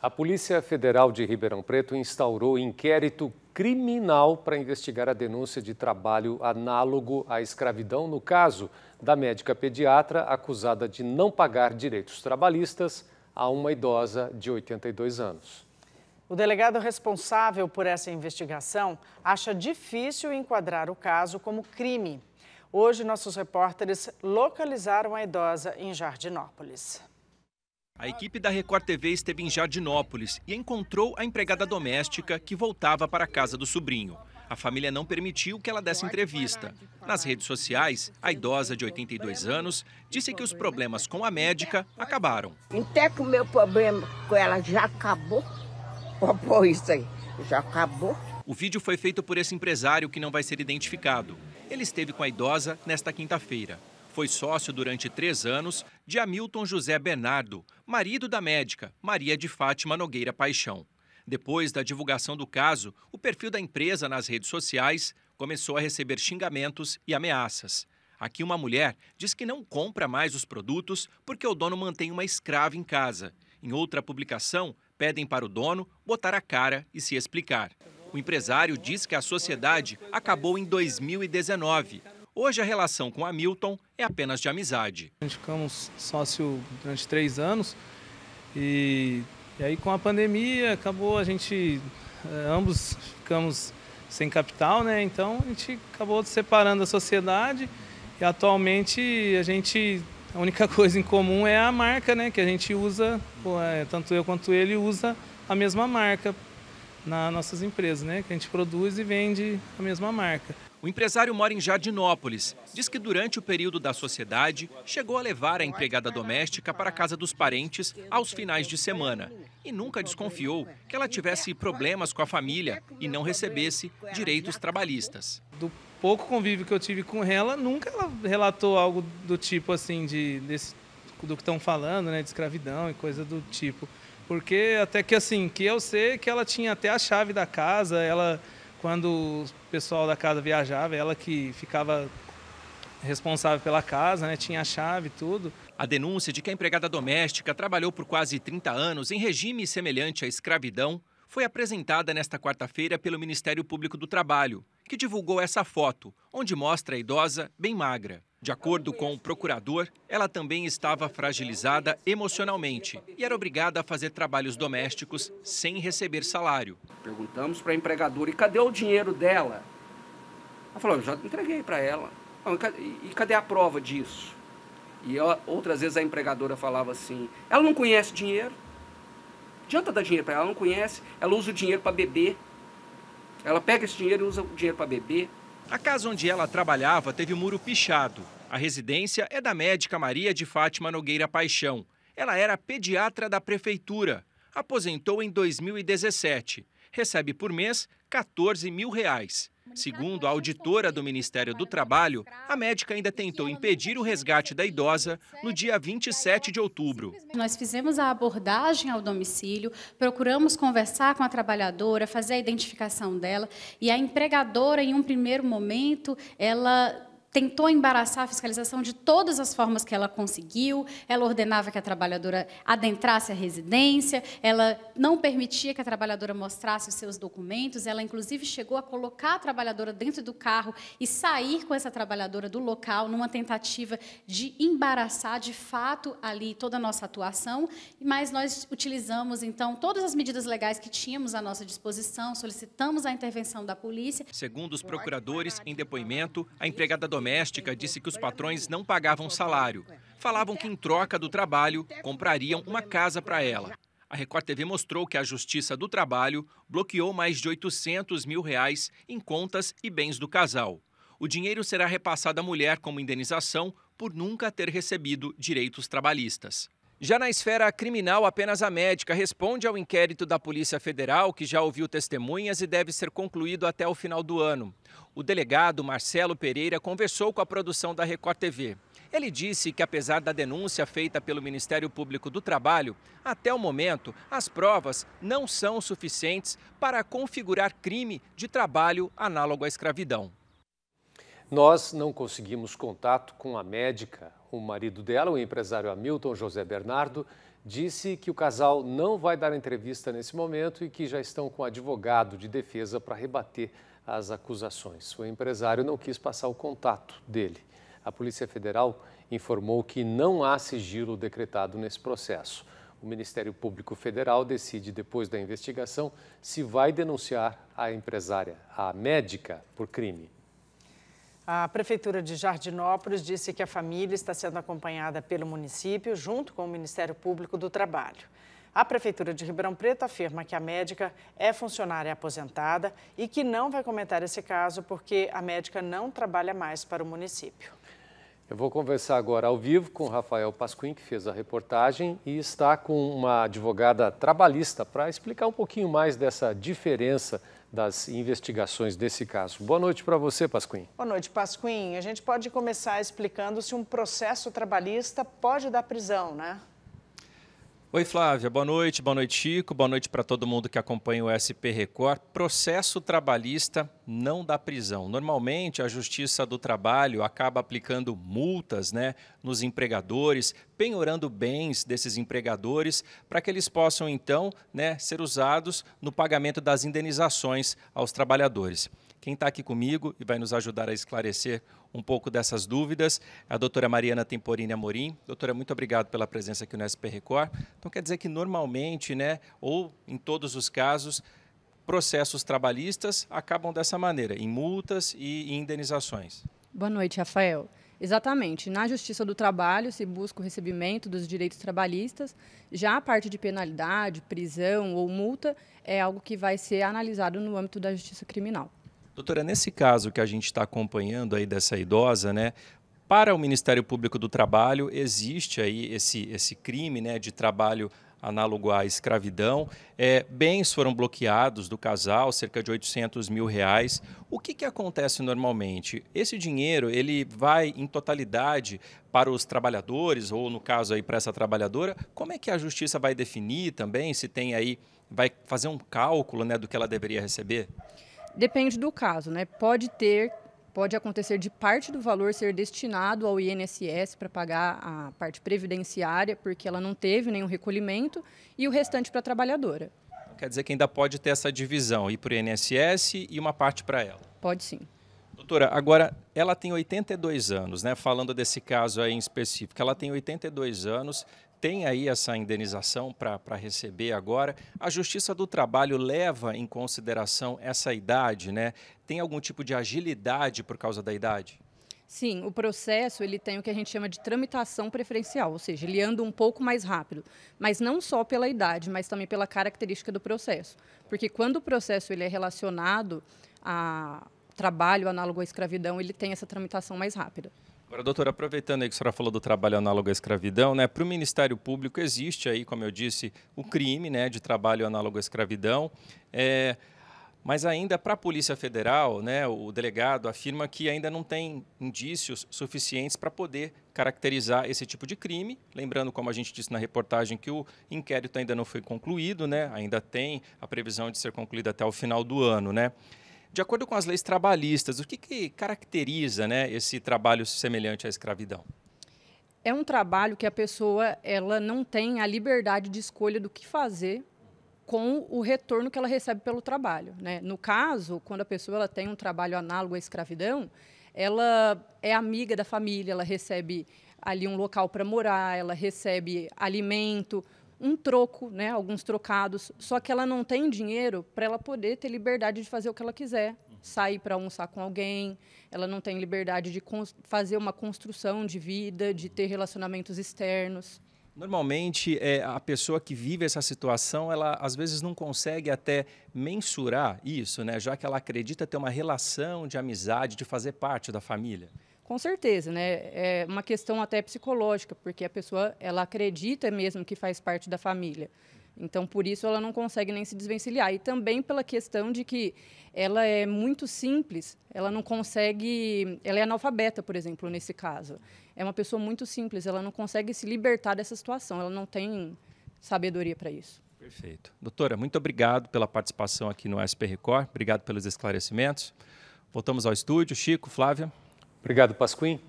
A Polícia Federal de Ribeirão Preto instaurou inquérito criminal para investigar a denúncia de trabalho análogo à escravidão no caso da médica pediatra acusada de não pagar direitos trabalhistas a uma idosa de 82 anos. O delegado responsável por essa investigação acha difícil enquadrar o caso como crime. Hoje, nossos repórteres localizaram a idosa em Jardinópolis. A equipe da Record TV esteve em Jardinópolis e encontrou a empregada doméstica que voltava para a casa do sobrinho. A família não permitiu que ela desse entrevista. Nas redes sociais, a idosa de 82 anos disse que os problemas com a médica acabaram. Até que o meu problema com ela já acabou. Pô, isso aí, já acabou. O vídeo foi feito por esse empresário que não vai ser identificado. Ele esteve com a idosa nesta quinta-feira. Foi sócio durante três anos de Hamilton José Bernardo, marido da médica Maria de Fátima Nogueira Paixão. Depois da divulgação do caso, o perfil da empresa nas redes sociais começou a receber xingamentos e ameaças. Aqui, uma mulher diz que não compra mais os produtos porque o dono mantém uma escrava em casa. Em outra publicação, pedem para o dono botar a cara e se explicar. O empresário diz que a sociedade acabou em 2019 Hoje a relação com Hamilton é apenas de amizade. A gente ficamos sócio durante três anos e, e aí com a pandemia acabou a gente, eh, ambos ficamos sem capital, né? Então a gente acabou separando a sociedade e atualmente a gente a única coisa em comum é a marca, né? Que a gente usa, é, tanto eu quanto ele usa a mesma marca nas nossas empresas, né? Que a gente produz e vende a mesma marca. O empresário mora em Jardinópolis. Diz que durante o período da sociedade, chegou a levar a empregada doméstica para a casa dos parentes aos finais de semana. E nunca desconfiou que ela tivesse problemas com a família e não recebesse direitos trabalhistas. Do pouco convívio que eu tive com ela, nunca ela relatou algo do tipo assim, de, desse, do que estão falando, né, de escravidão e coisa do tipo. Porque até que assim, que eu sei que ela tinha até a chave da casa, ela quando o pessoal da casa viajava, ela que ficava responsável pela casa, né? tinha a chave e tudo. A denúncia de que a empregada doméstica trabalhou por quase 30 anos em regime semelhante à escravidão foi apresentada nesta quarta-feira pelo Ministério Público do Trabalho, que divulgou essa foto, onde mostra a idosa bem magra. De acordo com o procurador, ela também estava fragilizada emocionalmente e era obrigada a fazer trabalhos domésticos sem receber salário. Perguntamos para a empregadora: e cadê o dinheiro dela? Ela falou: eu já entreguei para ela. E cadê a prova disso? E outras vezes a empregadora falava assim: ela não conhece dinheiro. Adianta dar dinheiro para ela, ela não conhece. Ela usa o dinheiro para beber. Ela pega esse dinheiro e usa o dinheiro para beber. A casa onde ela trabalhava teve muro pichado. A residência é da médica Maria de Fátima Nogueira Paixão. Ela era pediatra da prefeitura. Aposentou em 2017. Recebe por mês 14 mil reais. Segundo a auditora do Ministério do Trabalho, a médica ainda tentou impedir o resgate da idosa no dia 27 de outubro. Nós fizemos a abordagem ao domicílio, procuramos conversar com a trabalhadora, fazer a identificação dela e a empregadora, em um primeiro momento, ela tentou embaraçar a fiscalização de todas as formas que ela conseguiu. Ela ordenava que a trabalhadora adentrasse a residência, ela não permitia que a trabalhadora mostrasse os seus documentos, ela inclusive chegou a colocar a trabalhadora dentro do carro e sair com essa trabalhadora do local numa tentativa de embaraçar de fato ali toda a nossa atuação, mas nós utilizamos então todas as medidas legais que tínhamos à nossa disposição, solicitamos a intervenção da polícia. Segundo os procuradores em depoimento, a empregada doméstica disse que os patrões não pagavam salário. Falavam que, em troca do trabalho, comprariam uma casa para ela. A Record TV mostrou que a Justiça do Trabalho bloqueou mais de 800 mil reais em contas e bens do casal. O dinheiro será repassado à mulher como indenização por nunca ter recebido direitos trabalhistas. Já na esfera criminal, apenas a médica responde ao inquérito da Polícia Federal, que já ouviu testemunhas e deve ser concluído até o final do ano. O delegado Marcelo Pereira conversou com a produção da Record TV. Ele disse que, apesar da denúncia feita pelo Ministério Público do Trabalho, até o momento as provas não são suficientes para configurar crime de trabalho análogo à escravidão. Nós não conseguimos contato com a médica. O marido dela, o empresário Hamilton José Bernardo, disse que o casal não vai dar entrevista nesse momento e que já estão com advogado de defesa para rebater as acusações. O empresário não quis passar o contato dele. A Polícia Federal informou que não há sigilo decretado nesse processo. O Ministério Público Federal decide, depois da investigação, se vai denunciar a empresária, a médica, por crime. A Prefeitura de Jardinópolis disse que a família está sendo acompanhada pelo município, junto com o Ministério Público do Trabalho. A Prefeitura de Ribeirão Preto afirma que a médica é funcionária aposentada e que não vai comentar esse caso porque a médica não trabalha mais para o município. Eu vou conversar agora ao vivo com Rafael Pasquim, que fez a reportagem, e está com uma advogada trabalhista para explicar um pouquinho mais dessa diferença das investigações desse caso. Boa noite para você, Pasquim. Boa noite, Pasquim. A gente pode começar explicando se um processo trabalhista pode dar prisão, né? Oi, Flávia. Boa noite. Boa noite, Chico. Boa noite para todo mundo que acompanha o SP Record. Processo trabalhista não dá prisão. Normalmente, a Justiça do Trabalho acaba aplicando multas né, nos empregadores, penhorando bens desses empregadores para que eles possam, então, né, ser usados no pagamento das indenizações aos trabalhadores. Quem está aqui comigo e vai nos ajudar a esclarecer um pouco dessas dúvidas é a doutora Mariana Temporini Amorim. Doutora, muito obrigado pela presença aqui no SP Record. Então, quer dizer que normalmente, né, ou em todos os casos, processos trabalhistas acabam dessa maneira, em multas e indenizações. Boa noite, Rafael. Exatamente. Na Justiça do Trabalho se busca o recebimento dos direitos trabalhistas. Já a parte de penalidade, prisão ou multa é algo que vai ser analisado no âmbito da Justiça Criminal. Doutora, nesse caso que a gente está acompanhando aí dessa idosa, né, para o Ministério Público do Trabalho existe aí esse, esse crime né, de trabalho análogo à escravidão. É, bens foram bloqueados do casal, cerca de 800 mil reais. O que, que acontece normalmente? Esse dinheiro ele vai em totalidade para os trabalhadores, ou no caso aí para essa trabalhadora. Como é que a justiça vai definir também se tem aí, vai fazer um cálculo né, do que ela deveria receber? Depende do caso, né? Pode ter, pode acontecer de parte do valor ser destinado ao INSS para pagar a parte previdenciária, porque ela não teve nenhum recolhimento, e o restante para a trabalhadora. Quer dizer que ainda pode ter essa divisão, ir para o INSS e uma parte para ela? Pode sim. Doutora, agora ela tem 82 anos, né? Falando desse caso aí em específico, ela tem 82 anos, tem aí essa indenização para receber agora. A Justiça do Trabalho leva em consideração essa idade, né? Tem algum tipo de agilidade por causa da idade? Sim, o processo ele tem o que a gente chama de tramitação preferencial, ou seja, ele anda um pouco mais rápido, mas não só pela idade, mas também pela característica do processo. Porque quando o processo ele é relacionado a trabalho análogo à escravidão, ele tem essa tramitação mais rápida. Agora, doutora, aproveitando aí que a senhora falou do trabalho análogo à escravidão, né, para o Ministério Público existe aí, como eu disse, o crime né, de trabalho análogo à escravidão. É, mas ainda para a Polícia Federal, né, o delegado afirma que ainda não tem indícios suficientes para poder caracterizar esse tipo de crime. Lembrando, como a gente disse na reportagem, que o inquérito ainda não foi concluído, né, ainda tem a previsão de ser concluído até o final do ano. Né? De acordo com as leis trabalhistas, o que, que caracteriza né, esse trabalho semelhante à escravidão? É um trabalho que a pessoa ela não tem a liberdade de escolha do que fazer com o retorno que ela recebe pelo trabalho. Né? No caso, quando a pessoa ela tem um trabalho análogo à escravidão, ela é amiga da família, ela recebe ali um local para morar, ela recebe alimento, um troco, né, alguns trocados, só que ela não tem dinheiro para ela poder ter liberdade de fazer o que ela quiser, sair para almoçar com alguém, ela não tem liberdade de fazer uma construção de vida, de ter relacionamentos externos. Normalmente, é, a pessoa que vive essa situação, ela às vezes não consegue até mensurar isso, né? já que ela acredita ter uma relação de amizade, de fazer parte da família. Com certeza, né? É uma questão até psicológica, porque a pessoa ela acredita mesmo que faz parte da família. Então, por isso, ela não consegue nem se desvencilhar. E também pela questão de que ela é muito simples, ela não consegue. Ela é analfabeta, por exemplo, nesse caso. É uma pessoa muito simples, ela não consegue se libertar dessa situação, ela não tem sabedoria para isso. Perfeito. Doutora, muito obrigado pela participação aqui no SP Record, obrigado pelos esclarecimentos. Voltamos ao estúdio. Chico, Flávia. Obrigado, Pasquim.